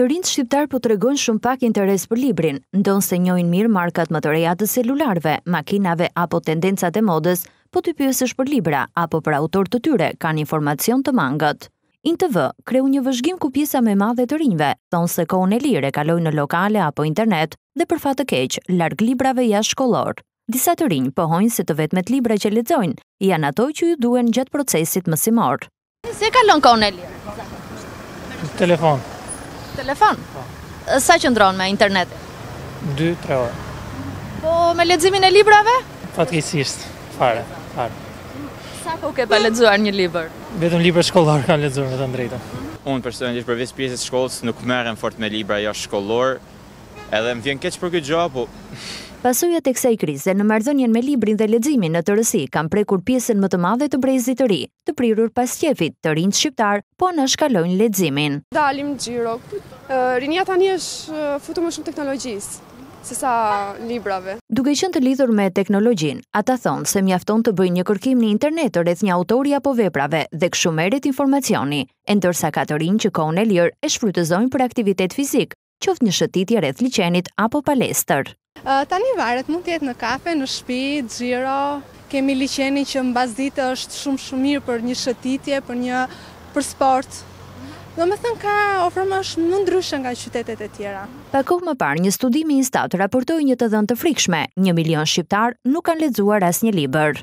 Të rinjtë shqiptarë po tregojnë shumë pak interes për librin, ndonëse njohin mirë markat më të reja të celularëve, makinave apo tendencat e modës, po t'i pyesësh për libra apo për autorë të tyre, kanë informacion të mangët. INTV kreu një vëzhgim ku pjesa më e madhe të rinjve thonë se kohën e lirë e kalojnë në lokale apo internet dhe për fat të keq, larg librave jashtëshkollorë. Disa të rinj pohojnë se të vetmet libra që lexojnë janë ato që u duhen gjatë procesit mësimor. Si e kalon kohën e lirë? Telefon. Telefon? Po. Sa qëndron me internet? 2-3 orë. Po me leximin e librave? Fatkeqësisht, fare, fare. Sa kohë ke pa lexuar një libër? Vetëm libra shkollor kam lexuar me thënë të drejtën. Unë personalisht përveç pjesës shkollës nuk merrem fort me libra jashtë shkollor, Edhe më vjen keq për këtë gjë, po. Pasojat e kësaj krize në marrëdhënien me librin dhe leximin në tërësi kanë prekur pjesën më të madhe të brezit të ri. Të prirur pas qejfit, të rinjtë shqiptarë po anashkalojnë leximin. Dalim xhiro. Rinia tani është futur më shumë teknologjisë se sa librave. Duke qenë të lidhur me teknologjinë, ata thonë se mjafton të bëjnë një kërkim në internet rreth një autori apo veprave dhe kështu merret informacioni, e ndërsa ka të rinj që kohën e lirë e shfrytëzojnë për aktivitet fizik, qoftë një shëtitje rreth liqenit apo palestër. Tani varet, mund të jetë në kafe, në shpi, xhiro. Kemi liqenin që mbasdite është shumë shumë mirë për një shëtitje, për një për sport. Domethënë ka ofron, është më ndryshe nga qytetet e tjera. Pak kohë më parë, një studim i INSTAT raportoi një të dhënë të frikshme, një milion shqiptarë nuk kanë lexuar asnjë libër.